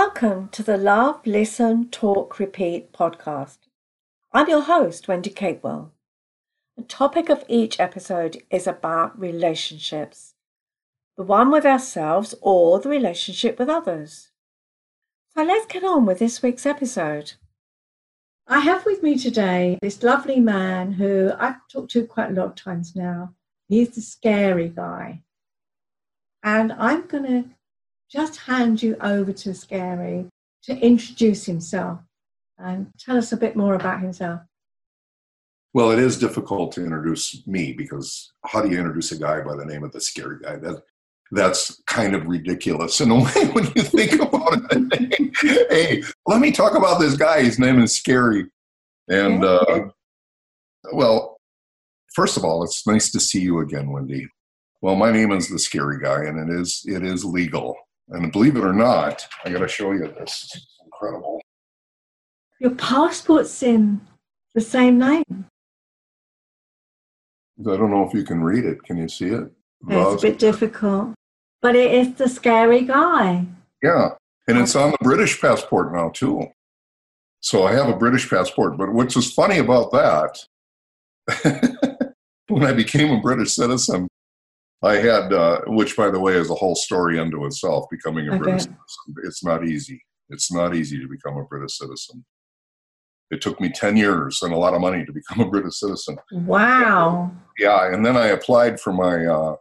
Welcome to the Love, Listen, Talk, Repeat podcast. I'm your host, Wendy Capewell. The topic of each episode is about relationships the one with ourselves or the relationship with others. So let's get on with this week's episode. I have with me today this lovely man who I've talked to quite a lot of times now. He's the scary guy. And I'm going to just hand you over to Scary to introduce himself and tell us a bit more about himself. Well, it is difficult to introduce me because how do you introduce a guy by the name of the scary guy? That that's kind of ridiculous in a way when you think about it. hey, let me talk about this guy. His name is Scary, and uh, well, first of all, it's nice to see you again, Wendy. Well, my name is the Scary Guy, and it is it is legal. And believe it or not, I got to show you this. It's incredible. Your passport's in the same name. I don't know if you can read it. Can you see it? It's a bit difficult, but it is the scary guy. Yeah, and it's on the British passport now too. So I have a British passport. But what's funny about that, when I became a British citizen, I had, uh, which by the way is a whole story unto itself, becoming a. British citizen. It's not easy. It's not easy to become a British citizen. It took me 10 years and a lot of money to become a British citizen. Wow. Yeah, and then I applied for my uh,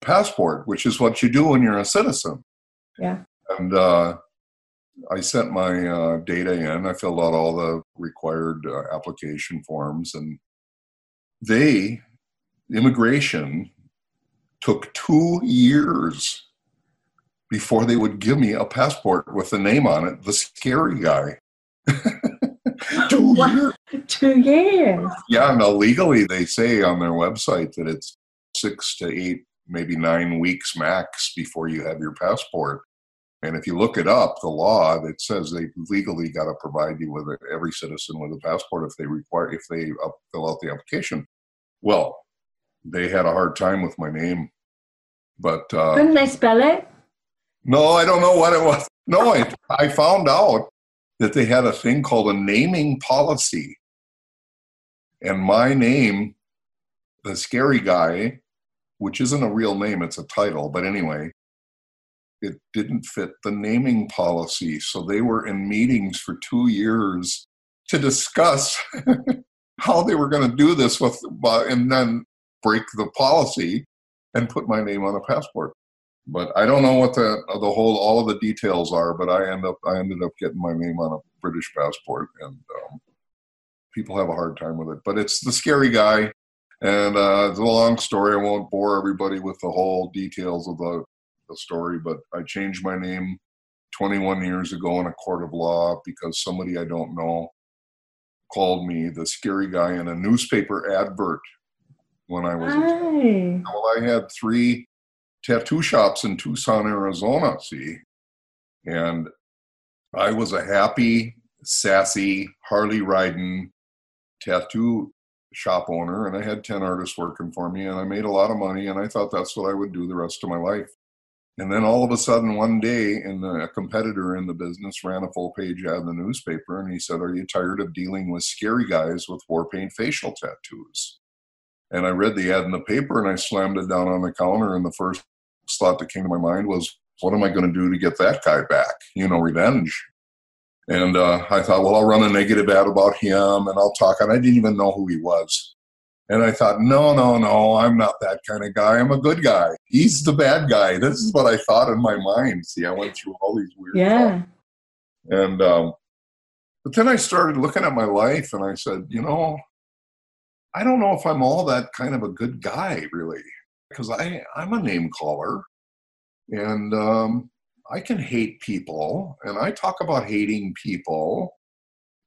passport, which is what you do when you're a citizen. Yeah. And uh, I sent my uh, data in. I filled out all the required uh, application forms, and they, immigration, took two years before they would give me a passport with the name on it, the scary guy. two years. Two years. Yeah, now legally they say on their website that it's six to eight, maybe nine weeks max before you have your passport. And if you look it up, the law that says they legally got to provide you with a, every citizen with a passport if they require if they up, fill out the application. Well, they had a hard time with my name. But uh, couldn't they spell it? No, I don't know what it was. No, I, I found out that they had a thing called a naming policy. And my name, the scary guy, which isn't a real name, it's a title, but anyway, it didn't fit the naming policy. So they were in meetings for two years to discuss how they were going to do this with, and then break the policy and put my name on a passport. But I don't know what the the whole all of the details are. But I end up I ended up getting my name on a British passport, and um, people have a hard time with it. But it's the scary guy, and uh, it's a long story. I won't bore everybody with the whole details of the the story. But I changed my name 21 years ago in a court of law because somebody I don't know called me the scary guy in a newspaper advert when I was. Hi. Well, I had three tattoo shops in Tucson, Arizona. See, and I was a happy, sassy, Harley riding tattoo shop owner, and I had ten artists working for me, and I made a lot of money, and I thought that's what I would do the rest of my life. And then all of a sudden, one day, and a competitor in the business ran a full page ad in the newspaper, and he said, "Are you tired of dealing with scary guys with war paint facial tattoos?" And I read the ad in the paper and I slammed it down on the counter. And the first thought that came to my mind was, what am I going to do to get that guy back? You know, revenge. And uh, I thought, well, I'll run a negative ad about him and I'll talk. And I didn't even know who he was. And I thought, no, no, no, I'm not that kind of guy. I'm a good guy. He's the bad guy. This is what I thought in my mind. See, I went through all these weird. Yeah. Thoughts. And um, but then I started looking at my life, and I said, you know, I don't know if I'm all that kind of a good guy, really, because I I'm a name caller, and um, I can hate people, and I talk about hating people,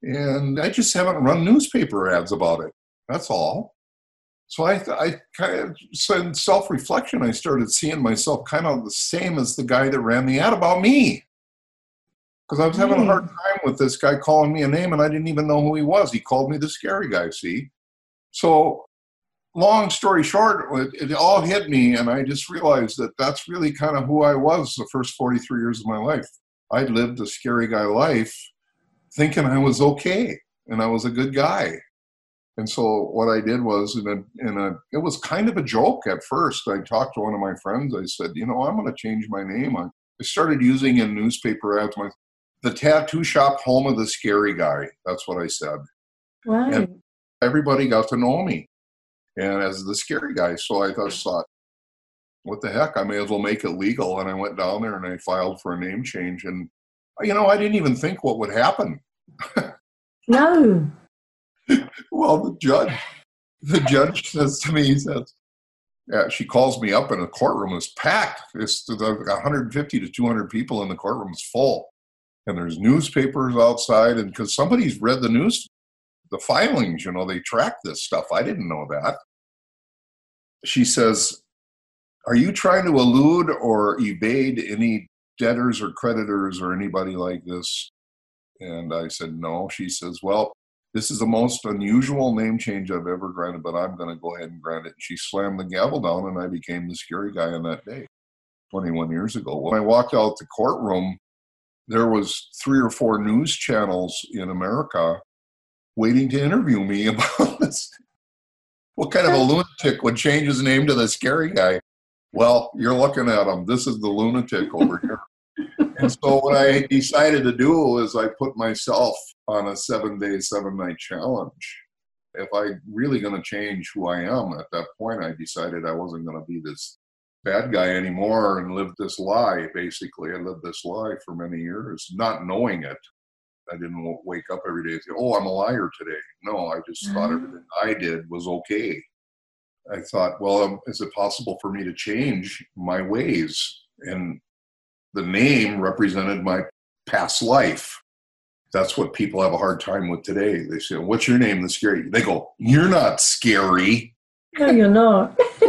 and I just haven't run newspaper ads about it. That's all. So I, I kind of, in self reflection, I started seeing myself kind of the same as the guy that ran the ad about me. Because I was having a hard time with this guy calling me a name and I didn't even know who he was. He called me the scary guy, see? So, long story short, it, it all hit me, and I just realized that that's really kind of who I was the first 43 years of my life. I lived a scary guy life thinking I was okay and I was a good guy. And so what I did was in a, in a it was kind of a joke at first. I talked to one of my friends. I said, you know, I'm going to change my name. I, I started using in newspaper ads my the tattoo shop home of the scary guy. That's what I said. Right. And everybody got to know me and as the scary guy. So I just mm-hmm. thought, what the heck? I may as well make it legal. And I went down there and I filed for a name change. And you know, I didn't even think what would happen. no. well, the judge, the judge says to me, he says, yeah, she calls me up and the courtroom is packed. It's 150 to 200 people in the courtroom is full. And there's newspapers outside. And because somebody's read the news, the filings, you know, they track this stuff. I didn't know that. She says, Are you trying to elude or evade any debtors or creditors or anybody like this? And I said, No. She says, Well, this is the most unusual name change I've ever granted, but I'm going to go ahead and grant it. And She slammed the gavel down, and I became the scary guy on that day, 21 years ago. When I walked out the courtroom, there was three or four news channels in America waiting to interview me about this. What kind of a lunatic would change his name to the scary guy? Well, you're looking at him. This is the lunatic over here and so what I decided to do is I put myself on a seven day, seven night challenge. If I really going to change who I am at that point, I decided I wasn't going to be this bad guy anymore and live this lie. Basically, I lived this lie for many years, not knowing it. I didn't wake up every day and say, "Oh, I'm a liar today." No, I just thought mm-hmm. everything I did was okay. I thought, well, um, is it possible for me to change my ways? And the name represented my past life. That's what people have a hard time with today. They say, What's your name? The scary. They go, You're not scary. No, you're not.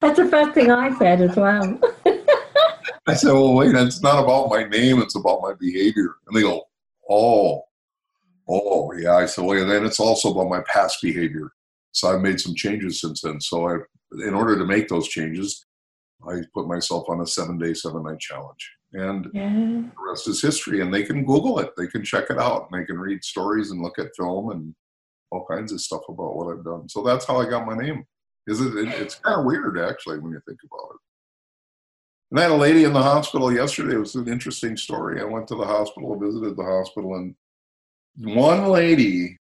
That's the first thing I said as well. I said, Well, wait, it's not about my name, it's about my behavior. And they go, Oh, mm-hmm. oh, yeah. I said, Well, then it's also about my past behavior. So I've made some changes since then. So I, in order to make those changes, I put myself on a seven day, seven night challenge. And yeah. the rest is history. And they can Google it, they can check it out, and they can read stories and look at film and all kinds of stuff about what I've done. So that's how I got my name. Is it? It's kind of weird actually when you think about it. And I had a lady in the hospital yesterday. It was an interesting story. I went to the hospital, visited the hospital, and one lady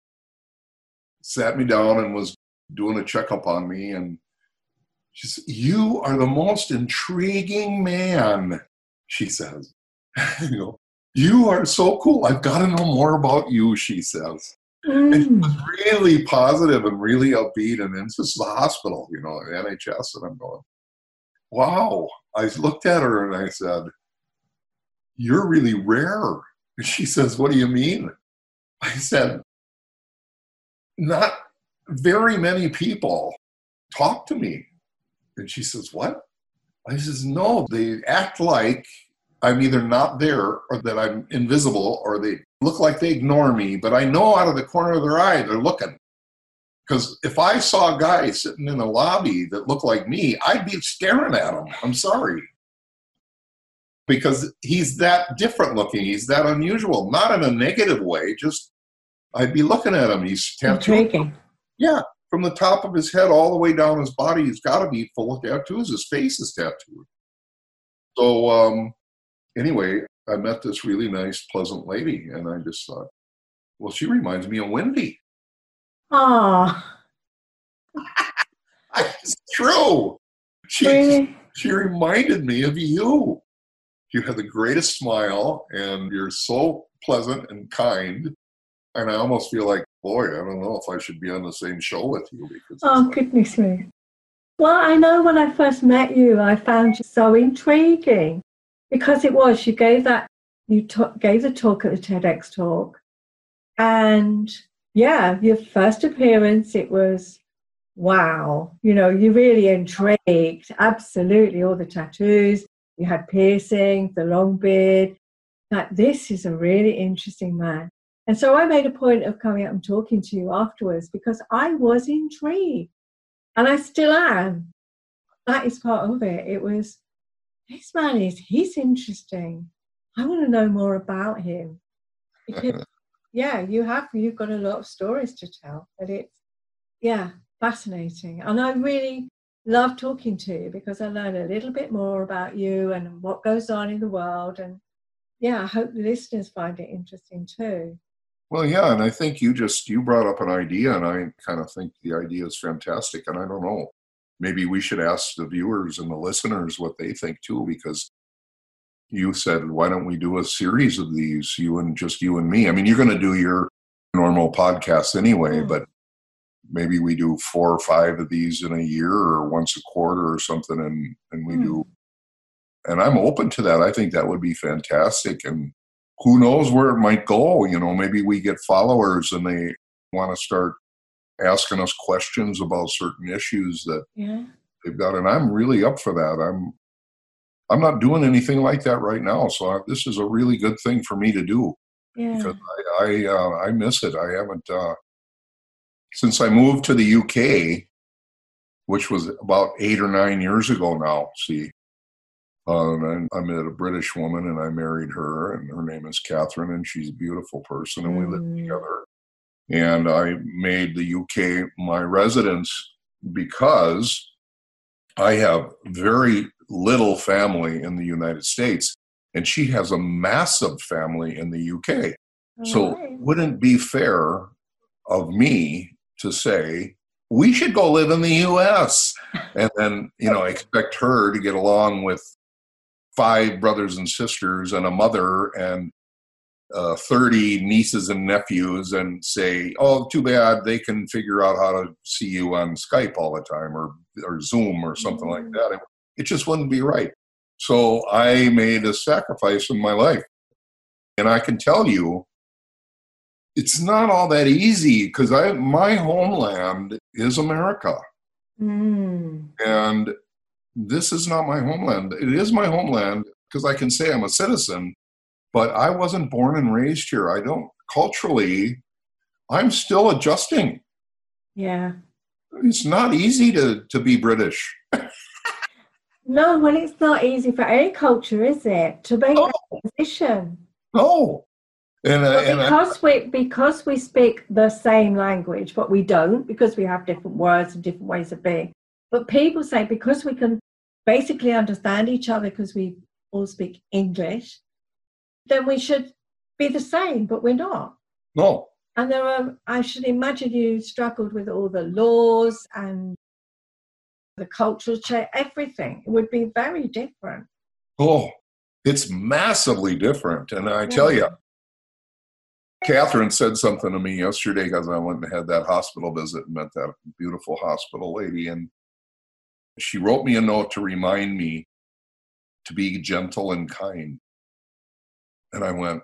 sat me down and was doing a checkup on me and she says, You are the most intriguing man, she says. you know, you are so cool. I've got to know more about you, she says. Mm. And she was really positive and really upbeat. And this is the hospital, you know, NHS. And I'm going, wow. I looked at her and I said, You're really rare. And she says, What do you mean? I said, Not very many people talk to me and she says, What? I says, No, they act like I'm either not there or that I'm invisible or they look like they ignore me, but I know out of the corner of their eye they're looking. Because if I saw a guy sitting in a lobby that looked like me, I'd be staring at him. I'm sorry. Because he's that different looking. He's that unusual. Not in a negative way, just I'd be looking at him. He's tattooed. Yeah from the top of his head all the way down his body, he's got to be full of tattoos. His face is tattooed. So, um, anyway, I met this really nice, pleasant lady, and I just thought, well, she reminds me of Wendy. Ah. it's true. She, really? she reminded me of you. You have the greatest smile, and you're so pleasant and kind. And I almost feel like boy, I don't know if I should be on the same show with you because. Oh like, goodness me! Well, I know when I first met you, I found you so intriguing because it was you gave that you t- gave the talk at the TEDx talk, and yeah, your first appearance, it was wow. You know, you really intrigued. Absolutely, all the tattoos. You had piercing, the long beard. That this is a really interesting man. And so I made a point of coming up and talking to you afterwards because I was intrigued and I still am. That is part of it. It was, this man is, he's interesting. I want to know more about him because yeah, you have you've got a lot of stories to tell, but it's yeah, fascinating. And I really love talking to you because I learn a little bit more about you and what goes on in the world. And yeah, I hope the listeners find it interesting too. Well, yeah, and I think you just you brought up an idea, and I kind of think the idea is fantastic. And I don't know, maybe we should ask the viewers and the listeners what they think too, because you said, why don't we do a series of these, you and just you and me? I mean, you're going to do your normal podcast anyway, mm. but maybe we do four or five of these in a year or once a quarter or something, and and we mm. do. And I'm open to that. I think that would be fantastic. And who knows where it might go? You know, maybe we get followers and they want to start asking us questions about certain issues that yeah. they've got. And I'm really up for that. I'm I'm not doing anything like that right now. So I, this is a really good thing for me to do yeah. because I I, uh, I, miss it. I haven't uh, since I moved to the UK, which was about eight or nine years ago now. See, uh, I, met a British woman and I married her, and her name is Catherine, and she's a beautiful person, and we live mm. together. And I made the UK my residence because I have very little family in the United States, and she has a massive family in the UK. All so right. wouldn't be fair of me to say we should go live in the US and then, you know, expect her to get along with five brothers and sisters and a mother and uh, 30 nieces and nephews and say, oh, too bad they can figure out how to see you on Skype all the time or, or Zoom or something like mm. that. It, just wouldn't be right. So I made a sacrifice in my life. And I can tell you, it's not all that easy because I my homeland is America. Mm. And this is not my homeland. It is my homeland because I can say I'm a citizen, but I wasn't born and raised here. I don't culturally I'm still adjusting. Yeah. It's not easy to to be British. No, well, it's not easy for any culture, is it, to make no. that position? No. And, uh, and because I, we because we speak the same language, but we don't because we have different words and different ways of being. But people say because we can basically understand each other because we all speak English, then we should be the same, but we're not. No. And there are, I should imagine you struggled with all the laws and the cultural change, everything. It would be very different. Oh, it's massively different. And I tell mm. you, Catherine said something to me yesterday because I went and had that hospital visit and met that beautiful hospital lady. And she wrote me a note to remind me to be gentle and kind. And I went,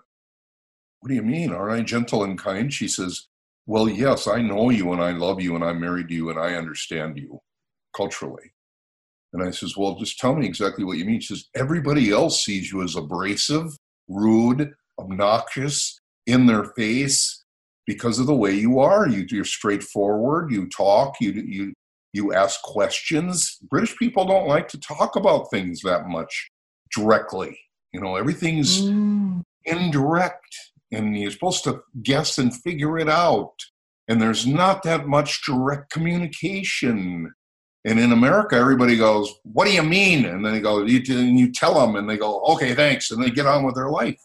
What do you mean? Aren't I gentle and kind? She says, Well, yes, I know you and I love you and I'm married to you and I understand you culturally. And I says, Well, just tell me exactly what you mean. She says, Everybody else sees you as abrasive, rude, obnoxious, in their face because of the way you are. You, you're straightforward, you talk, you, you, you ask questions. British people don't like to talk about things that much directly. You know, everything's mm. indirect, and you're supposed to guess and figure it out. And there's not that much direct communication. And in America, everybody goes, "What do you mean?" And then they go, "You," and you tell them, and they go, "Okay, thanks," and they get on with their life.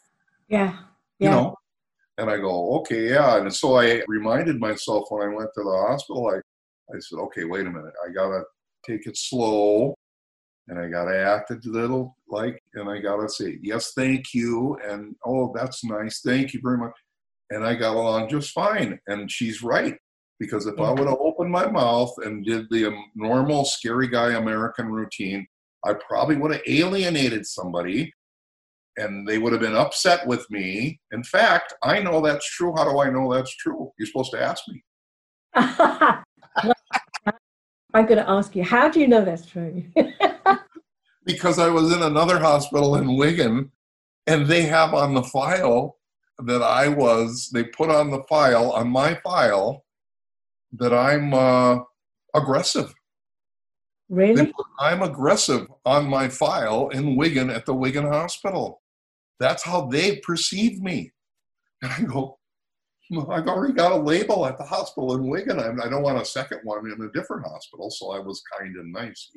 Yeah, yeah. You know. And I go, "Okay, yeah." And so I reminded myself when I went to the hospital, I, I said, "Okay, wait a minute. I gotta take it slow, and I gotta act a little like, and I gotta say, yes, thank you, and oh, that's nice, thank you very much." And I got along just fine. And she's right because if I would have opened my mouth and did the um, normal scary guy American routine, I probably would have alienated somebody and they would have been upset with me. In fact, I know that's true. How do I know that's true? You're supposed to ask me. I'm going to ask you, how do you know that's true? because I was in another hospital in Wigan and they have on the file that I was, they put on the file, on my file, that I'm uh, aggressive. Really? I'm aggressive on my file in Wigan at the Wigan Hospital. That's how they perceive me. And I go, I've already got a label at the hospital in Wigan. I don't want a second one in a different hospital. So I was kind and nice.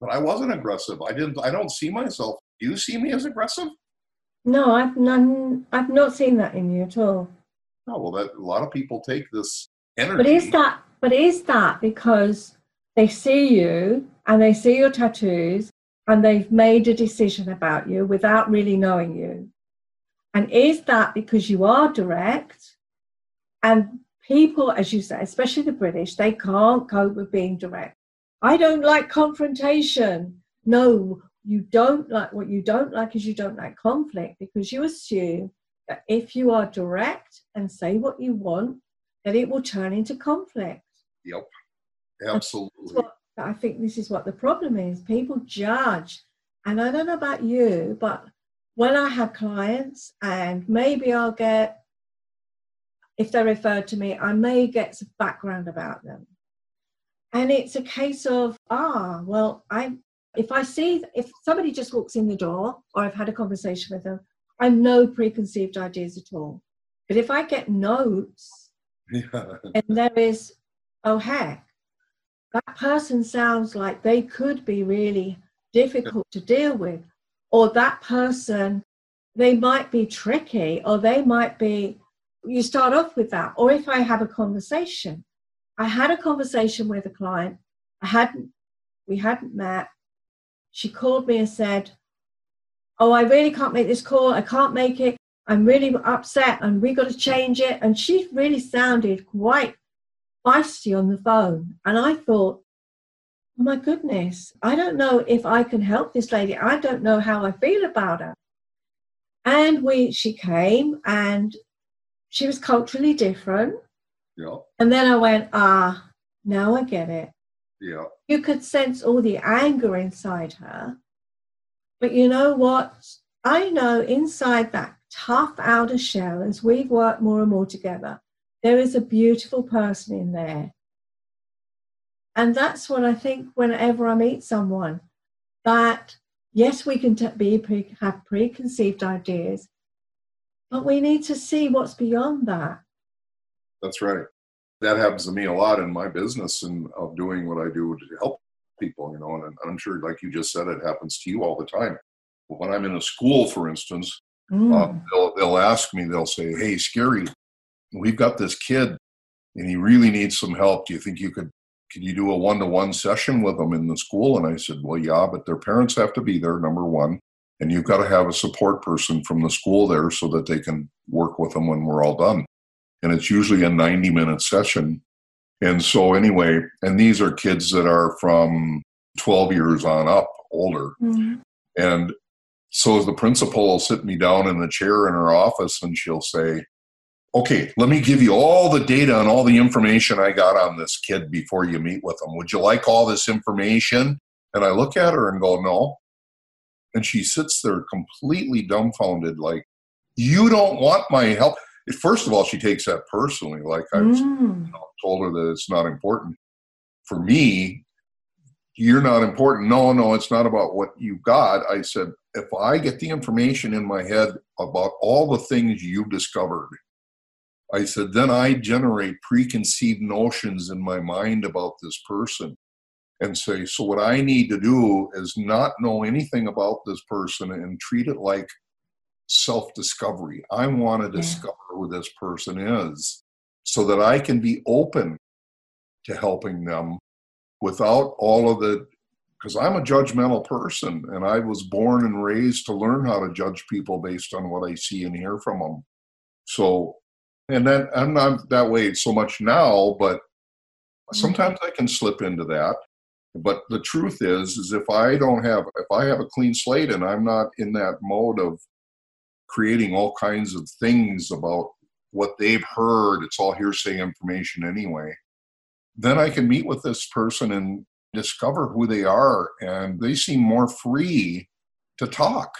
But I wasn't aggressive. I didn't. I don't see myself. Do you see me as aggressive? No, I've none. I've not seen that in you at all. Oh well, that a lot of people take this energy. But is that? But is that because they see you and they see your tattoos and they've made a decision about you without really knowing you? And is that because you are direct and people, as you say, especially the British, they can't cope with being direct. I don't like confrontation. No, you don't like what you don't like is you don't like conflict because you assume that if you are direct and say what you want, that it will turn into conflict. Yep, absolutely. What, I think this is what the problem is. People judge, and I don't know about you, but when I have clients, and maybe I'll get if they're referred to me, I may get some background about them. And it's a case of, ah, well, I if I see if somebody just walks in the door or I've had a conversation with them, I no preconceived ideas at all. But if I get notes yeah. and there is, oh heck, that person sounds like they could be really difficult to deal with, or that person, they might be tricky, or they might be you start off with that. Or if I have a conversation, I had a conversation with a client. I hadn't, we hadn't met. She called me and said, Oh, I really can't make this call. I can't make it. I'm really upset and we got to change it. And she really sounded quite feisty on the phone. And I thought, oh my goodness, I don't know if I can help this lady. I don't know how I feel about her. And we, she came and she was culturally different. Yeah. And then I went, ah, now I get it. Yeah. You could sense all the anger inside her. But you know what? I know inside that tough outer shell, as we've worked more and more together, there is a beautiful person in there. And that's what I think whenever I meet someone that, yes, we can t- be, pre- have preconceived ideas, but we need to see what's beyond that. That's right. That happens to me a lot in my business and of doing what I do to help people, you know, and I'm sure, like you just said, it happens to you all the time. When I'm in a school, for instance, mm. uh, they'll, they'll ask me, they'll say, Hey, Scary, we've got this kid and he really needs some help. Do you think you could can you do a one-to-one session with them in the school and i said well yeah but their parents have to be there number one and you've got to have a support person from the school there so that they can work with them when we're all done and it's usually a 90 minute session and so anyway and these are kids that are from 12 years on up older mm-hmm. and so the principal will sit me down in the chair in her office and she'll say okay let me give you all the data and all the information i got on this kid before you meet with them would you like all this information and i look at her and go no and she sits there completely dumbfounded, like, you don't want my help. First of all, she takes that personally, like I've mm. you know, told her that it's not important. For me, you're not important. No, no, it's not about what you got. I said, if I get the information in my head about all the things you've discovered, I said, then I generate preconceived notions in my mind about this person and say, so what I need to do is not know anything about this person and treat it like self discovery. I want to yeah. discover who this person is so that I can be open to helping them without all of the because I'm a judgmental person and I was born and raised to learn how to judge people based on what I see and hear from them. So, and then I'm not that way so much now, but mm-hmm. sometimes I can slip into that. But the truth is, is if I don't have, if I have a clean slate and I'm not in that mode of creating all kinds of things about what they've heard, it's all hearsay information anyway, then I can meet with this person and discover who they are. And they seem more free to talk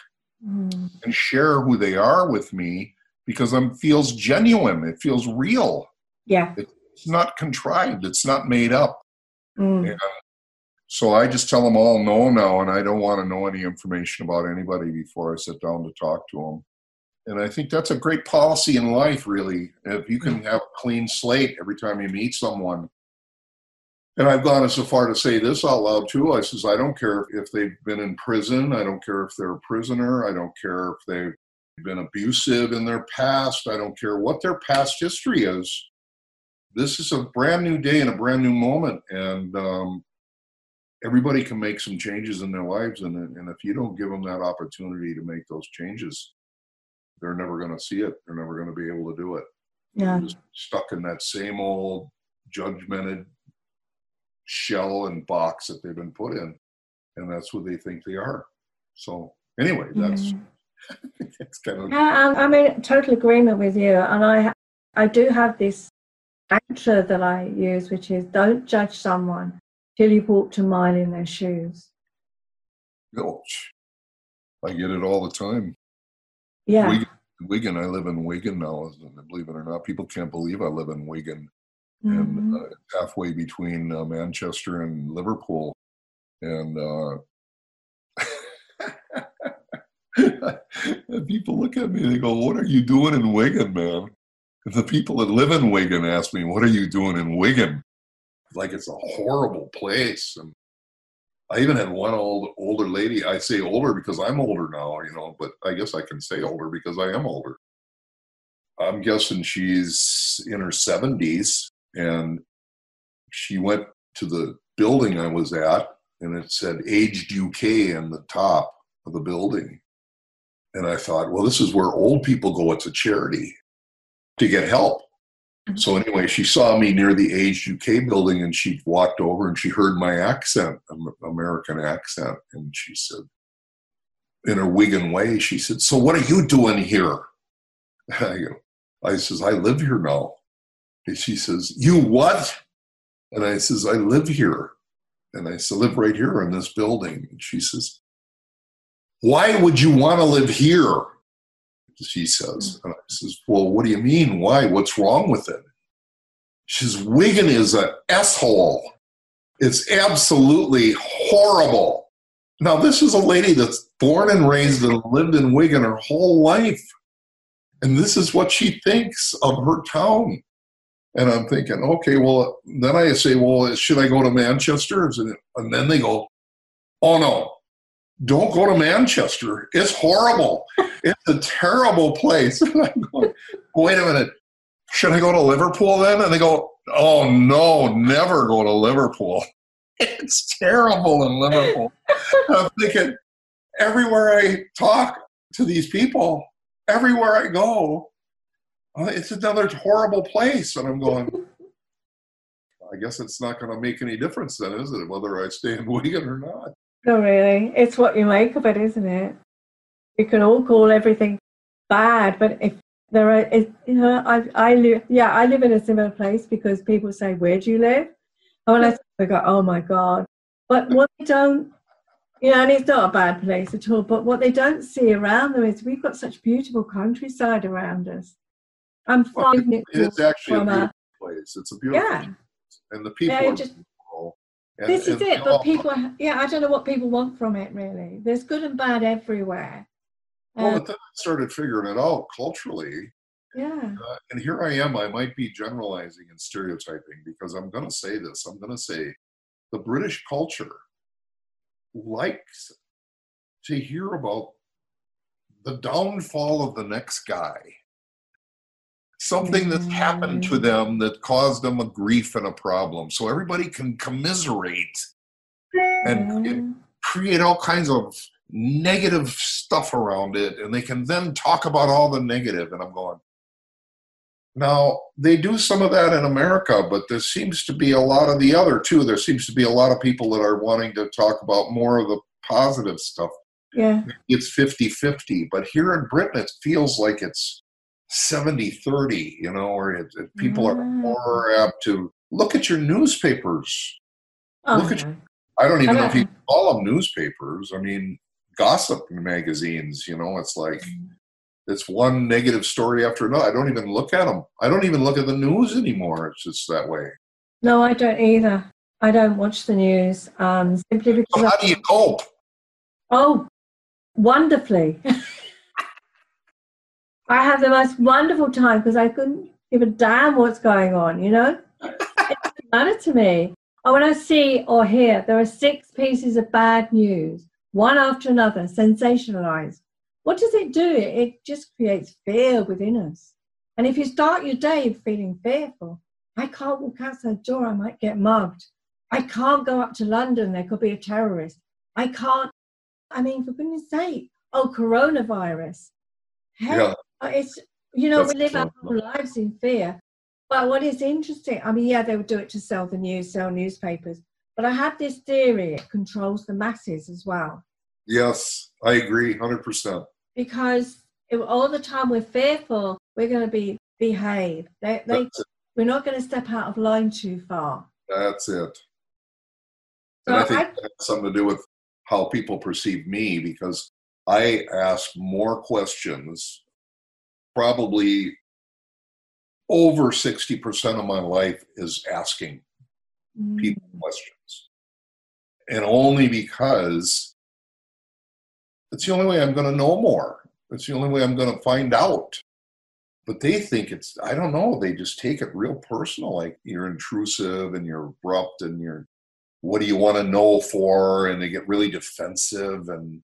mm. and share who they are with me because it feels genuine. It feels real. Yeah. It's not contrived. It's not made up. Mm. And So I just tell them all no now, and I don't want to know any information about anybody before I sit down to talk to them. And I think that's a great policy in life, really. If you can have a clean slate every time you meet someone. And I've gone so far to say this out loud too. I says, I don't care if they've been in prison. I don't care if they're a prisoner. I don't care if they've been abusive in their past. I don't care what their past history is. This is a brand new day and a brand new moment. And um, everybody can make some changes in their lives. And, and if you don't give them that opportunity to make those changes, they're never going to see it. They're never going to be able to do it. Yeah. Just stuck in that same old judgmented shell and box that they've been put in. And that's what they think they are. So anyway, that's Mm. it's kind of Yeah, I'm, I'm in total agreement with you, and I I do have this mantra that I use, which is don't judge someone till you've walked a mile in their shoes. Ouch. I get it all the time. Yeah, Wigan, Wigan, I live in Wigan now. Believe it or not, people can't believe I live in Wigan, Mhm. and uh, halfway between uh, Manchester and Liverpool. And uh, and people look at me, they go, "What are you doing in Wigan, man?" And the people that live in Wigan ask me, "What are you doing in Wigan?" Like it's a horrible place. And I even had one old older lady. I say older because I'm older now, you know, but I guess I can say older because I am older. I'm guessing she's in her 70s, and she went to the building I was at, and it said aged UK on the top of the building. And I thought, well, this is where old people go. It's a charity to get help. Mhm. So anyway, she saw me near the aged UK building, and she walked over and she heard my accent, American accent, and she said, in her Wigan way, she said, "So what are you doing here?" I go, I says, "I live here now." And she says, "You what?" And I says, "I live here." And I said, "Live right here in this building." And she says, "Why would you want to live here?" She says, and I says, "Well, what do you mean? Why? What's wrong with it?" She says, "Wigan is a s-hole. It's absolutely horrible." Now, this is a lady that's born and raised and lived in Wigan her whole life. And this is what she thinks of her town. And I'm thinking, okay, well, then I say, well, should I go to Manchester? And then they go, oh no, don't go to Manchester. It's horrible. It's a terrible place. And I'm going, wait a minute, should I go to Liverpool then? And they go, oh no, never go to Liverpool. It's terrible in Liverpool. I'm thinking, everywhere I talk to these people, everywhere I go, it's another horrible place. And I'm going, I guess it's not going to make any difference then, is it? Whether I stay in Wigan or not. not really. It's what you make of it, isn't it? You can all call everything bad, but if there are, it, you know, I I live, yeah, I live in a similar place because people say, "Where do you live?" And I I go, "Oh my god!" But what they don't, you know, and it's not a bad place at all. But what they don't see around them is we've got such beautiful countryside around us. I'm Well, it It's actually a from a- beautiful place. It's a beautiful yeah. place. And the people Yeah, are just- beautiful. And- This is it, but people, yeah, I don't know what people want from it really. There's good and bad everywhere. Well, Uh, but then I started figuring it out culturally. yeah, Uh, and here I am. I might be generalizing and stereotyping because I'm going to say this. I'm going to say the British culture likes to hear about the downfall of the next guy. Something that's happened to Mm. them that caused them a grief and a problem. So everybody can commiserate and create- Mm, create all kinds of negative stuff around it and they can then talk about all the negative. and i'm going now they do some of that in america but there seems to be a lot of the other too there seems to be a lot of people that are wanting to talk about more of the positive stuff yeah, it's 50-50 but here in britain it feels like it's 70-30 you know where it, it- people are Mm. more apt to look at your newspapers oh, Look at no. I don't even I know if you call them newspapers. I mean, gossip magazines. You know, it's like it's one negative story after another. I don't even look at them. I don't even look at the news anymore. It's just that way. no, I don't either. I don't watch the news um, simply because. So how do you cope? Oh, wonderfully. I have the most wonderful time because I couldn't give a damn what's going on, you know? it doesn't matter to me. And when I see or hear there are six pieces of bad news, one after another, sensationalized, what does it do? It just creates fear within us. And if you start your day feeling fearful, I can't walk outside the door, I might get mugged. I can't go up to London, there could be a terrorist. I can't, I mean, for goodness sake, oh, coronavirus. Hey, Yeah. Uh, it's, you know, That's we live our whole lives in fear. But what is interesting, I mean, yeah, they would do it to sell the news, sell newspapers. But I have this theory it controls the masses as well. Yes, I agree, 100%. Because if all the time we're fearful, we're going to be behave. They, they, we're not going to step out of line too far. That's it. So And I think I- that has something to do with how people perceive me because I ask more questions. Probably over 60% of my life is asking Mm, people questions. And only because it's the only way I'm going to know more. It's the only way I'm going to find out. But they think it's, I don't know, they just take it real personal. Like you're intrusive and you're abrupt and you're, what do you want to know for? And they get really defensive and,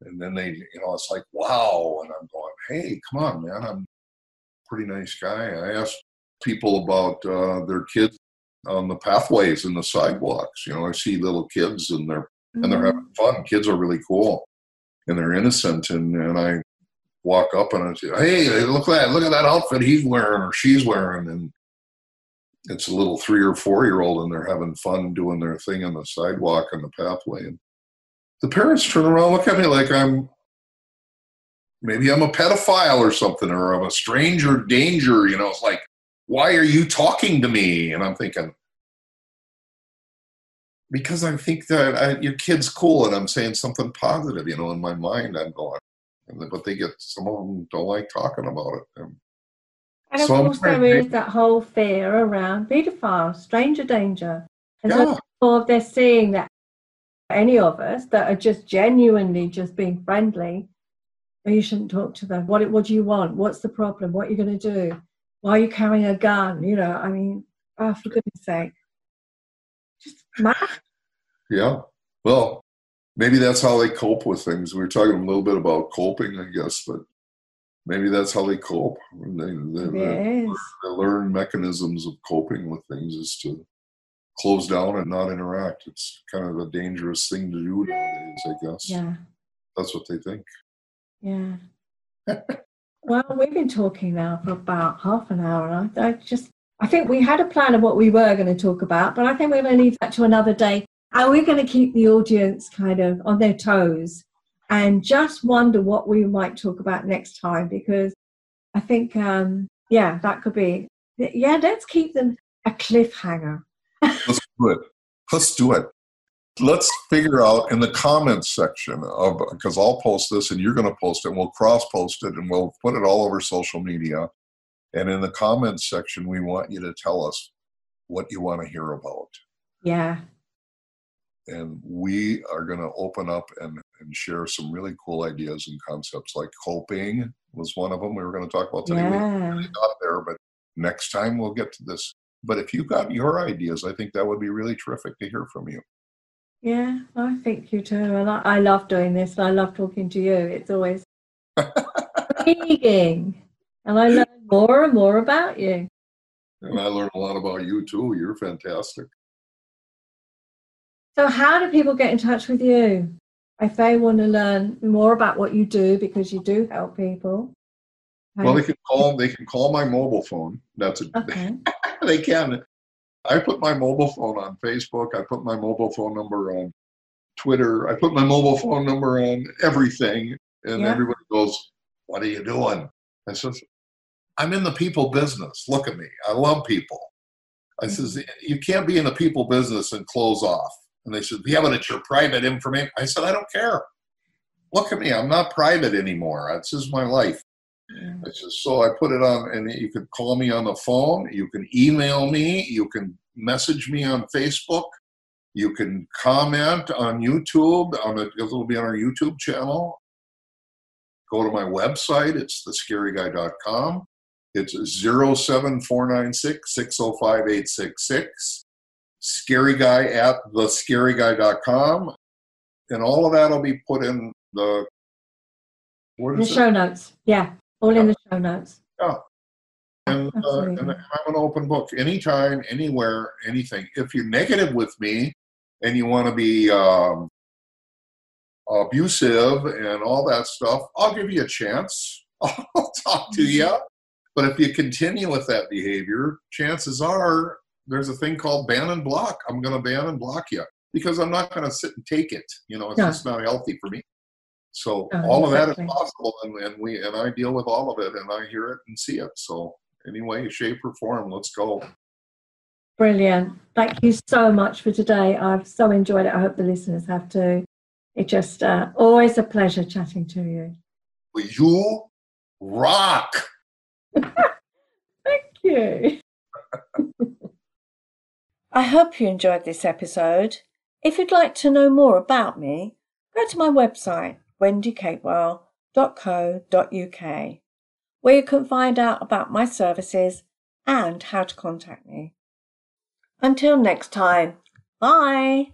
and then they, you know, it's like, wow. And I'm going, hey, come on, man. I'm a pretty nice guy. I ask people about uh, their kids on the pathways and the sidewalks. You know, I see little kids and they're and they're having fun. Kids are really cool and they're innocent. And, and I walk up and I say, Hey, look at that, look at that outfit he's wearing or she's wearing. And it's a little three or four year old and they're having fun doing their thing on the sidewalk and the pathway. And the parents turn around, look at me like I'm maybe I'm a pedophile or something, or I'm a stranger danger. You know, it's like, why are you talking to me? And I'm thinking, because I think that I, your kid's cool and I'm saying something positive, you know, in my mind, I'm going, but they get, some of them don't like talking about it. And And of So I'm course, there is that whole fear around pedophiles, stranger danger. And so yeah, if they're seeing that any of us that are just genuinely just being friendly, you shouldn't talk to them. What, what do you want? What's the problem? What are you going to do? Why are you carrying a gun? You know, I mean, oh, for goodness sake. Just mad. yeah. Well, maybe that's how they cope with things. We were talking a little bit about coping, I guess, but maybe that's how they cope. They, they, they, It is. they learn mechanisms of coping with things is to close down and not interact. It's kind of a dangerous thing to do nowadays, I guess. Yeah. That's what they think. Yeah. well, we've been talking now for about half an hour. I, I just, I think we had a plan of what we were going to talk about, but I think we're going to leave that to another day. And we're going to keep the audience kind of on their toes and just wonder what we might talk about next time because I think, um, yeah, that could be, yeah, let's keep them a cliffhanger. Let's do it. Let's do it. Let's figure out in the comments section of because I'll post this and you're going to post it. And we'll cross post it and we'll put it all over social media. And in the comments section, we want you to tell us what you want to hear about. Yeah. and we are going to open up and, and share some really cool ideas and concepts like coping was one of them we were going to talk about today we Yeah. got there but next time we'll get to this but if you've got your ideas i think that would be really terrific to hear from you Yeah, I think you too. And I, I love doing this. I love talking to you. It's always intriguing. And I learn more and more about you. and i learn a lot about you too you're fantastic So, how do people get in touch with you if they want to learn more about what you do because you do help people? well they can call they can call my mobile phone that's a, okay. they can i put my mobile phone on facebook. I put my mobile phone number on twitter. I put my mobile phone number on everything and Yeah. everybody goes what are you doing? I says i'm in the people business. Look at me. I love people. I mm-hmm. says you can't be in the people business and close off. And they said yeah but it's your private information. I said i don't care. Look at me. I'm not private anymore. This is my life Yeah. I said, so I put it on, and you can call me on the phone. You can email me. You can message me on Facebook. You can comment on YouTube. On it, it'll be on our YouTube channel. Go to my website. It's thescaryguy.com. It's 07496 605 866. Scary Guy at thescaryguy.com. And all of that will be put in the. What the show notes. Yeah, all in the show notes. Yeah. And, uh, and I'm an open book anytime, anywhere, anything. If you're negative with me and you want to be um, abusive and all that stuff, I'll give you a chance. I'll talk to you. But if you continue with that behavior, chances are there's a thing called ban and block. I'm going to ban and block you because I'm not going to sit and take it. You know, it's no. just not healthy for me. So no, all exactly. of that is possible, and, and we and I deal with all of it, and I hear it and see it. So any way, shape, or form, let's go. Brilliant. Thank you so much for today. I've so enjoyed it. I hope the listeners have too. It's just uh, always a pleasure chatting to you. You rock. Thank you. I hope you enjoyed this episode. If you'd like to know more about me, go to my website, wendycapewell.co.uk, where you can find out about my services and how to contact me. Until next time, bye.